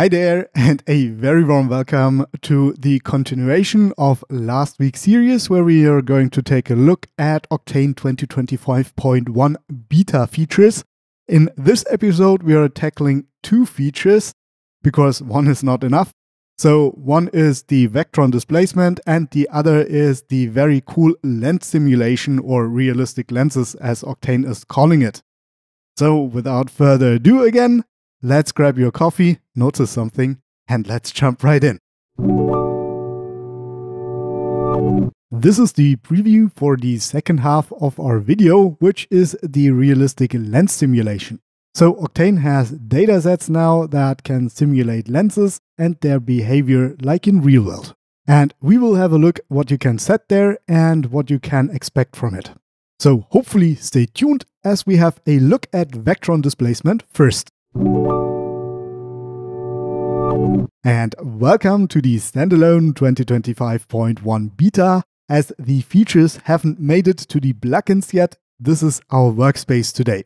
Hi there, and a very warm welcome to the continuation of last week's series where we are going to take a look at Octane 2025.1 beta features. In this episode, we are tackling two features because one is not enough. So, one is the Vectron displacement, and the other is the very cool lens simulation or realistic lenses, as Octane is calling it. So, without further ado, again, let's grab your coffee, notice something, and let's jump right in. This is the preview for the second half of our video, which is the realistic lens simulation. So Octane has datasets now that can simulate lenses and their behavior like in real world. And we will have a look what you can set there and what you can expect from it. So hopefully stay tuned as we have a look at Vectron displacement first. And welcome to the standalone 2025.1 beta. As the features haven't made it to the plugins yet, this is our workspace today.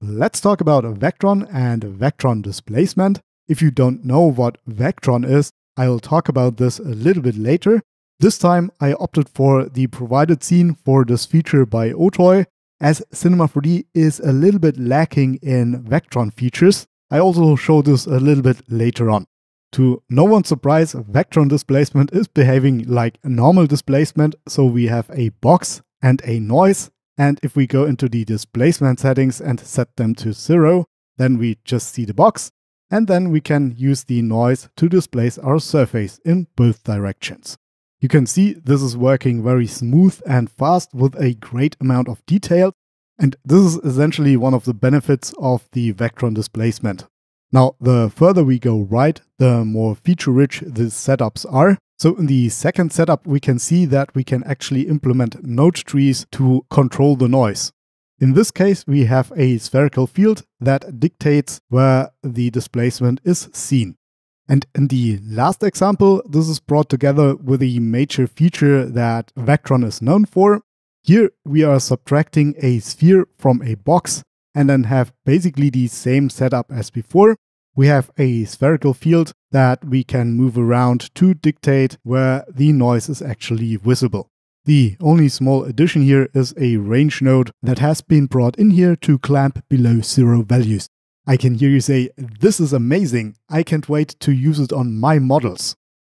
Let's talk about Vectron and Vectron displacement. If you don't know what Vectron is, I'll talk about this a little bit later. This time I opted for the provided scene for this feature by Otoy, as Cinema 4D is a little bit lacking in Vectron features. I also show this a little bit later on. To no one's surprise, Vectron displacement is behaving like normal displacement, so we have a box and a noise, and if we go into the displacement settings and set them to zero, then we just see the box, and then we can use the noise to displace our surface in both directions. You can see this is working very smooth and fast with a great amount of detail. And this is essentially one of the benefits of the Vectron displacement. Now, the further we go right, the more feature rich these setups are. So in the second setup, we can see that we can actually implement node trees to control the noise. In this case, we have a spherical field that dictates where the displacement is seen. And in the last example, this is brought together with a major feature that Vectron is known for. Here we are subtracting a sphere from a box and then have basically the same setup as before. We have a spherical field that we can move around to dictate where the noise is actually visible. The only small addition here is a range node that has been brought in here to clamp below zero values. I can hear you say, This is amazing. I can't wait to use it on my models.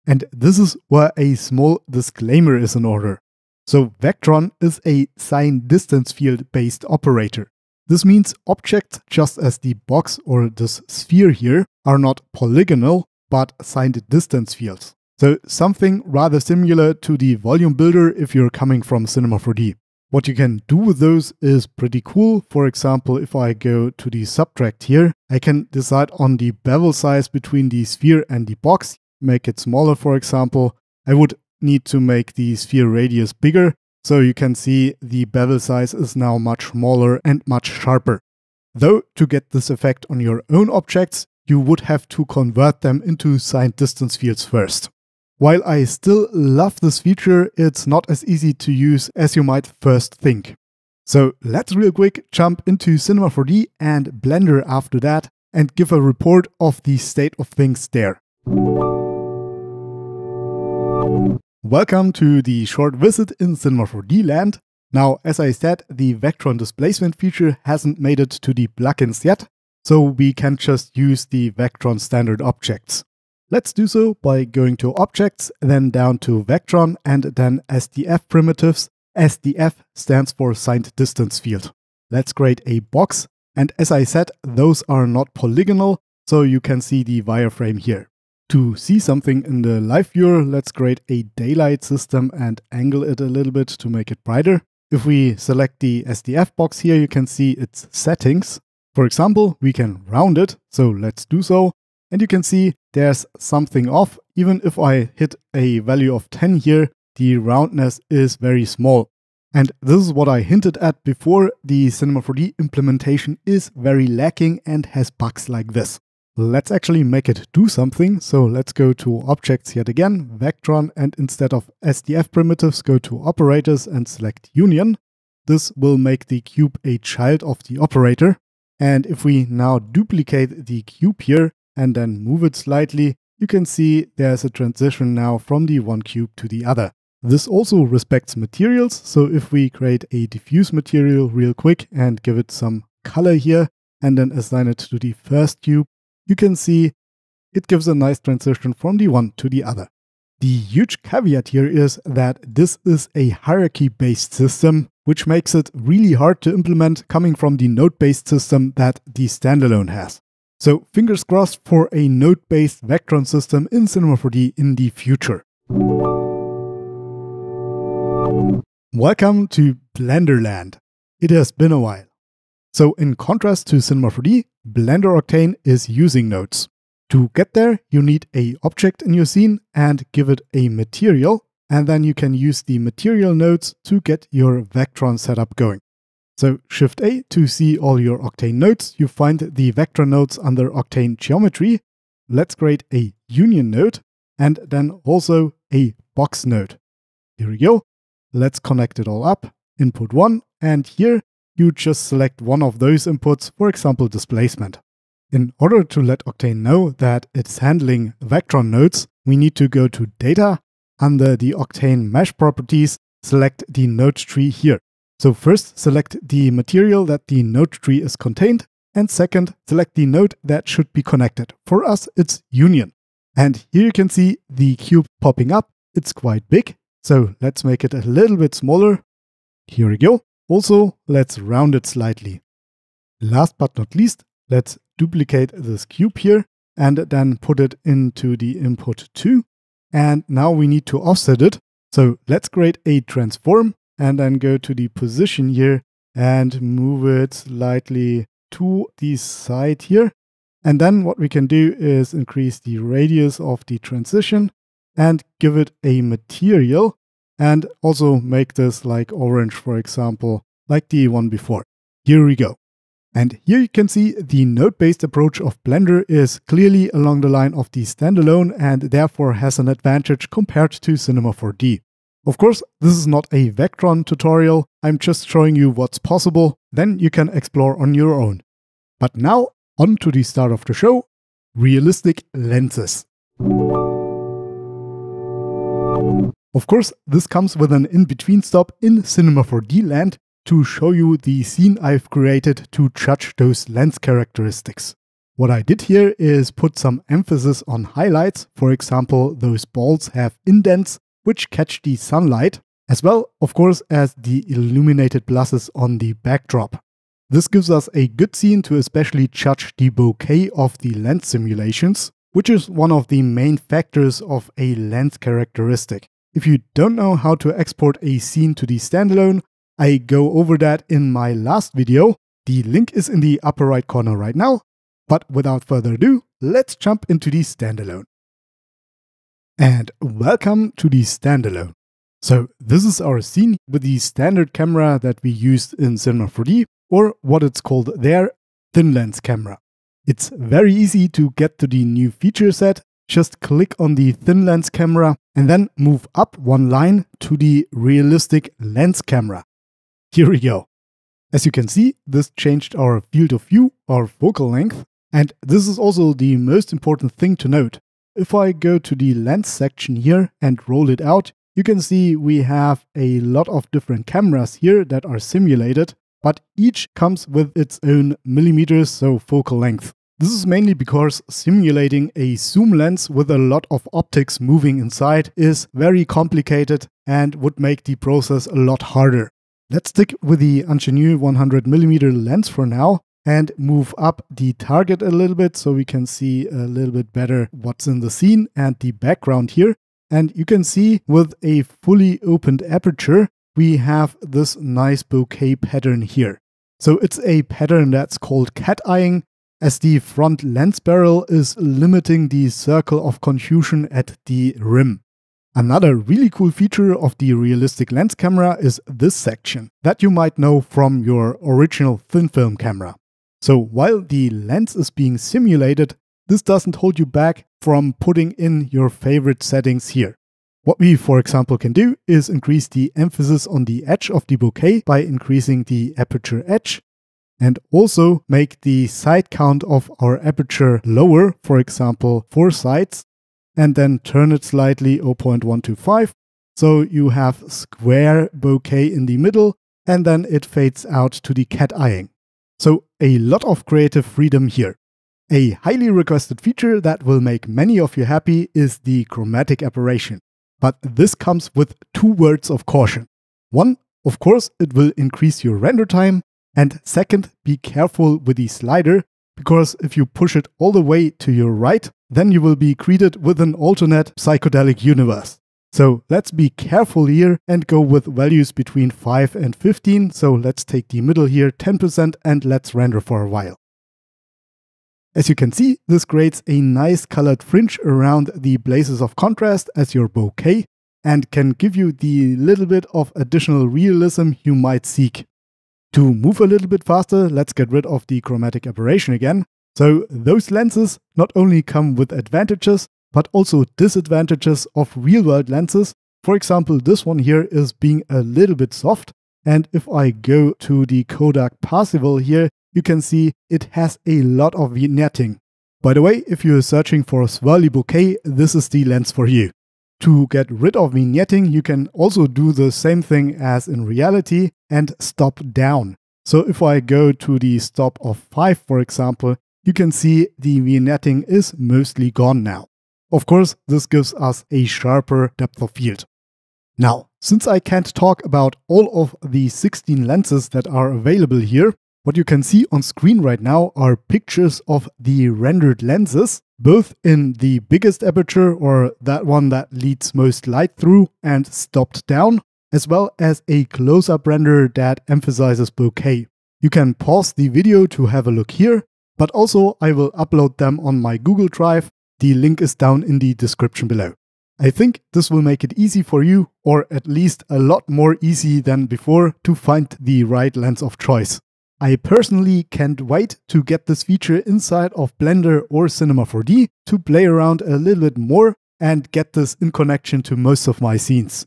And this is where a small disclaimer is in order. So, Vectron is a sign distance field based operator. This means objects, just as the box or this sphere here, are not polygonal but signed distance fields. So, something rather similar to the volume builder if you're coming from Cinema 4D. What you can do with those is pretty cool. For example, if I go to the subtract here, I can decide on the bevel size between the sphere and the box, make it smaller, for example. I would need to make the sphere radius bigger, so you can see the bevel size is now much smaller and much sharper. Though to get this effect on your own objects, you would have to convert them into signed distance fields first. While I still love this feature, it's not as easy to use as you might first think. So let's real quick jump into Cinema 4D and Blender after that and give a report of the state of things there. Welcome to the short visit in Cinema 4D land. Now, as I said, the Vectron displacement feature hasn't made it to the plugins yet, so we can just use the Vectron standard objects. Let's do so by going to Objects, then down to Vectron, and then SDF primitives. SDF stands for Signed Distance Field. Let's create a box, and as I said, those are not polygonal, so you can see the wireframe here. To see something in the live viewer, let's create a daylight system and angle it a little bit to make it brighter. If we select the SDF box here, you can see its settings. For example, we can round it, so let's do so. And you can see there's something off. Even if I hit a value of 10 here, the roundness is very small. And this is what I hinted at before. The Cinema 4D implementation is very lacking and has bugs like this. Let's actually make it do something. So let's go to objects yet again, Vectron, and instead of SDF primitives, go to operators and select union. This will make the cube a child of the operator. And if we now duplicate the cube here, and then move it slightly, you can see there's a transition now from the one cube to the other. This also respects materials, so if we create a diffuse material real quick and give it some color here, and then assign it to the first cube, you can see it gives a nice transition from the one to the other. The huge caveat here is that this is a hierarchy-based system, which makes it really hard to implement coming from the node-based system that the standalone has. So fingers crossed for a node-based Vectron system in Cinema 4D in the future. Welcome to Blenderland. It has been a while. So in contrast to Cinema 4D, Blender Octane is using nodes. To get there, you need a object in your scene and give it a material, and then you can use the material nodes to get your Vectron setup going. So Shift A to see all your Octane nodes. You find the Vectron nodes under Octane Geometry. Let's create a Union node and then also a box node. Here we go. Let's connect it all up. Input 1 and here you just select one of those inputs, for example displacement. In order to let Octane know that it's handling Vectron nodes, we need to go to Data, under the Octane Mesh properties, select the node tree here. So first select the material that the node tree is contained, and second select the node that should be connected. For us it's Union. And here you can see the cube popping up. It's quite big, so let's make it a little bit smaller. Here we go. Also, let's round it slightly. Last but not least, let's duplicate this cube here and then put it into the input 2. And now we need to offset it. So let's create a transform and then go to the position here and move it slightly to the side here. And then what we can do is increase the radius of the transition and give it a material and also make this like orange, for example, like the one before. Here we go. And here you can see the node-based approach of Blender is clearly along the line of the standalone and therefore has an advantage compared to Cinema 4D. Of course, this is not a Vectron tutorial, I'm just showing you what's possible, then you can explore on your own. But now, on to the start of the show, realistic lenses. Of course, this comes with an in-between stop in Cinema 4D land to show you the scene I've created to judge those lens characteristics. What I did here is put some emphasis on highlights, for example those balls have indents which catch the sunlight, as well of course as the illuminated pluses on the backdrop. This gives us a good scene to especially judge the bokeh of the lens simulations, which is one of the main factors of a lens characteristic. If you don't know how to export a scene to the standalone, I go over that in my last video. The link is in the upper right corner right now. But without further ado, let's jump into the standalone. And welcome to the standalone. So this is our scene with the standard camera that we used in Cinema 4D, or what it's called there, thin lens camera. It's very easy to get to the new feature set. Just click on the thin lens camera and then move up one line to the realistic lens camera. Here we go. As you can see, this changed our field of view, our focal length, and this is also the most important thing to note. If I go to the lens section here and roll it out, you can see we have a lot of different cameras here that are simulated, but each comes with its own millimeters, so focal length. This is mainly because simulating a zoom lens with a lot of optics moving inside is very complicated and would make the process a lot harder. Let's stick with the Angenieux 100mm lens for now and move up the target a little bit so we can see a little bit better what's in the scene and the background here. And you can see with a fully opened aperture, we have this nice bokeh pattern here. So it's a pattern that's called cat eyeing as the front lens barrel is limiting the circle of confusion at the rim. Another really cool feature of the realistic lens camera is this section that you might know from your original thin film camera. So while the lens is being simulated, this doesn't hold you back from putting in your favorite settings here. What we, for example, can do is increase the emphasis on the edge of the bokeh by increasing the aperture edge. and also make the side count of our aperture lower, for example, four sides, and then turn it slightly 0.125. So you have square bokeh in the middle, and then it fades out to the cat eyeing. So a lot of creative freedom here. A highly requested feature that will make many of you happy is the chromatic aberration. But this comes with two words of caution. One, of course, it will increase your render time, and second, be careful with the slider, because if you push it all the way to your right, then you will be greeted with an alternate psychedelic universe. So let's be careful here and go with values between 5 and 15. So let's take the middle here, 10%, and let's render for a while. As you can see, this creates a nice colored fringe around the blazes of contrast as your bokeh and can give you the little bit of additional realism you might seek. To move a little bit faster, let's get rid of the chromatic aberration again. So those lenses not only come with advantages, but also disadvantages of real-world lenses. For example, this one here is being a little bit soft. And if I go to the Kodak Petzval here, you can see it has a lot of vignetting. By the way, if you're searching for a swirly bokeh, this is the lens for you. To get rid of vignetting, you can also do the same thing as in reality and stop down. So if I go to the stop of 5 for example, you can see the vignetting is mostly gone now. Of course, this gives us a sharper depth of field. Now, since I can't talk about all of the 16 lenses that are available here, what you can see on screen right now are pictures of the rendered lenses, both in the biggest aperture or that one that leads most light through and stopped down, as well as a close-up render that emphasizes bokeh. You can pause the video to have a look here, but also I will upload them on my Google Drive. The link is down in the description below. I think this will make it easy for you, or at least a lot more easy than before, to find the right lens of choice. I personally can't wait to get this feature inside of Blender or Cinema 4D to play around a little bit more and get this in connection to most of my scenes.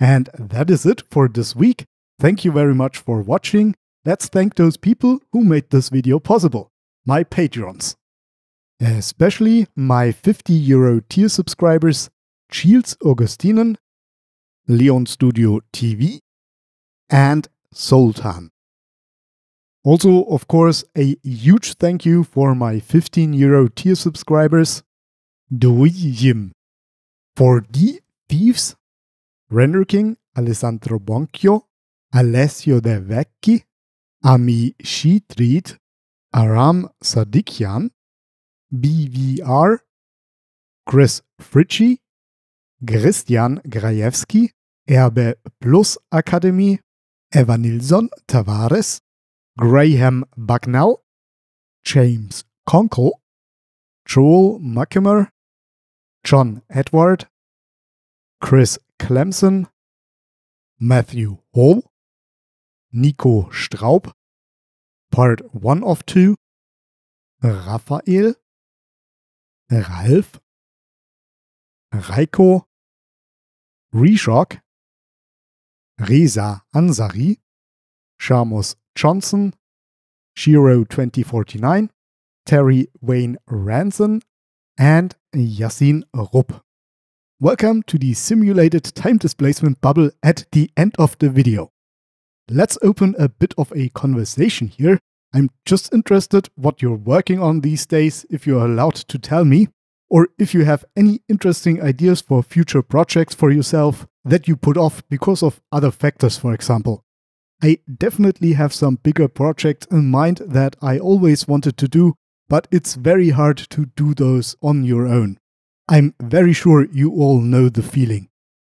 And that is it for this week. Thank you very much for watching. Let's thank those people who made this video possible, my patrons. Especially my 50 euro tier subscribers Shields Augustinen, Leon Studio TV, and Sultan. Also, of course, a huge thank you for my 15 euro tier subscribers, Doyim. For the Thieves, Render King, Alessandro Bonchio, Alessio De Vecchi, Ami Shitrit, Aram Sadikian, BVR, Chris Fritchie, Christian Grajewski, Erbe Plus Akademie, Eva Nilsson Tavares, Graham Bucknell, James Conkle, Joel Muckimer, John Edward, Chris Clemson, Matthew Hall, Nico Straub, Part 1 of 2, Raphael, Ralf, Reiko, Reshock, Reza Ansari, Shamus Johnson, Shiro 2049, Terry Wayne Ranson, and Yassin Rupp. Welcome to the simulated time displacement bubble at the end of the video. Let's open a bit of a conversation here. I'm just interested what you're working on these days if you're allowed to tell me, or if you have any interesting ideas for future projects for yourself that you put off because of other factors, for example. I definitely have some bigger projects in mind that I always wanted to do, but it's very hard to do those on your own. I'm very sure you all know the feeling.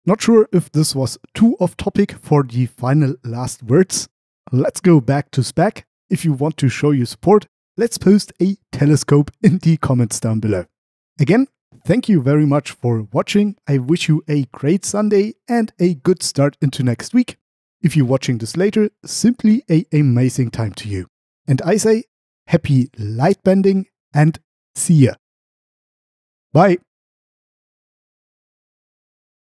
Not sure if this was too off topic for the final last words. Let's go back to spec. If you want to show your support, let's post a telescope in the comments down below. Again, thank you very much for watching. I wish you a great Sunday and a good start into next week. If you're watching this later, simply a amazing time to you. And I say happy light bending and see ya. Bye.